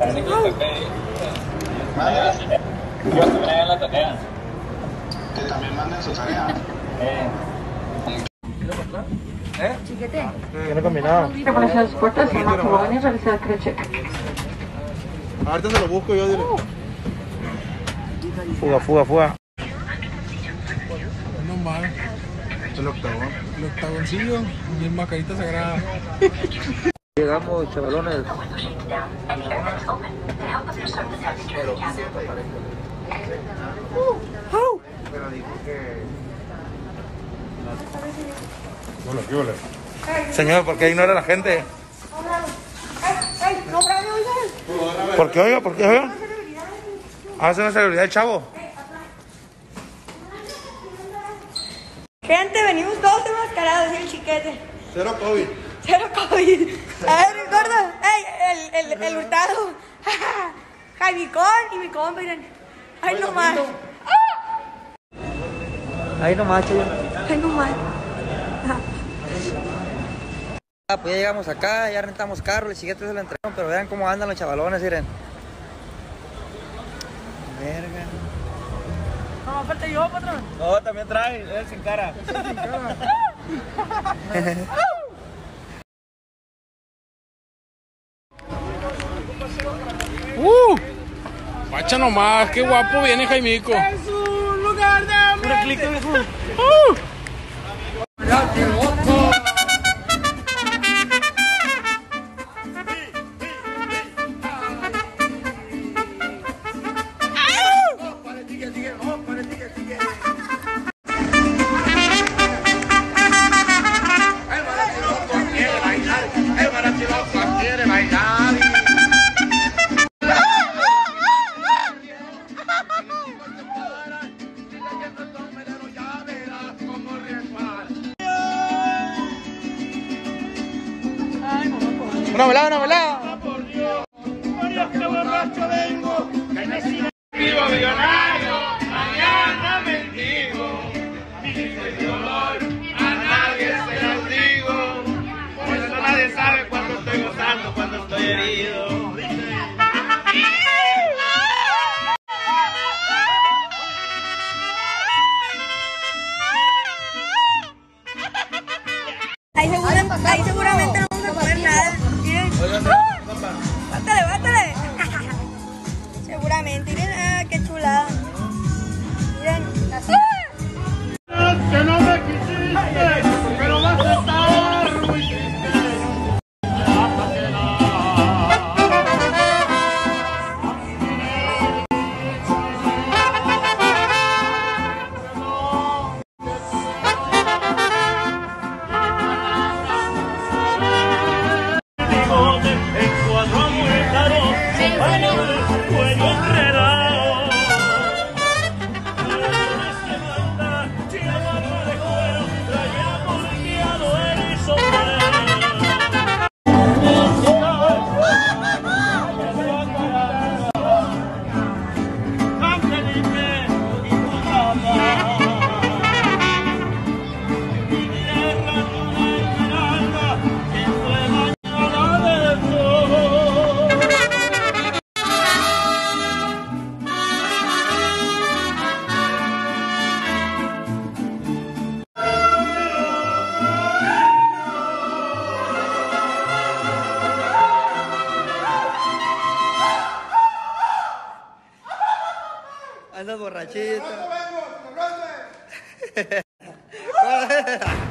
Yo también hago la tarea. Que también manden su tarea. Chiquete. Que no he combinado. Permanecer las puertas, se llama Juan y realizar el check. Ahorita se lo busco yo, dile. Fuga, fuga, fuga. No mal. El octavo. El octagoncillo y el mascarita sagrada. Llegamos, chavalones. Bueno, ¿qué? Señor, ¿por qué ignora a la gente? ¿Por qué oiga? ¿Por qué oiga? Ah, es una celebridad, chavo. Gente, venimos todos enmascarados, el chiquete. Cero COVID. Cero COVID. A ver, gordo. Ey, el, el, el hurtado. Ay, mi con y mi con, miren. Ay, no más. Ahí nomás, chido. Ay, no más. Ah, pues ya llegamos acá, ya rentamos carro, el siguiente se lo entregaron, pero vean cómo andan los chavalones, miren. Verga. No, falta yo, patrón. No, también trae, él sin cara. ¡Uh! Guacha nomás, qué guapo viene Jaimico. Es un lugar de hambre. Una volada, una volada. Vivo millonario, Andas borrachito.